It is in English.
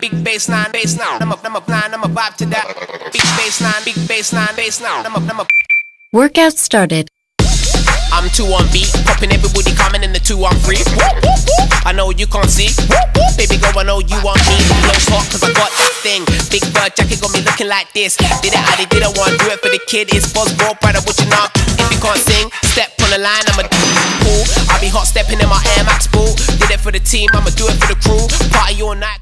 Big baseline, now. I'm up, I'm up, line, I'm a vibe to that. Big baseline, big baseline, now. I'm up, I'm up. Workout started. I'm two on beat, popping everybody coming in the two on three. I know you can't see, baby girl. I know you want me. Close hot, cause I got that thing. Big bird jacket got me looking like this. Did it how they did, I want do it for the kid. It's Buzz Bro, brother, what you know? If you can't sing, step on the line, I'm a cool. I'll be hot stepping in my Air Max boot. Did it for the team, I'ma do it for the crew. Party all night.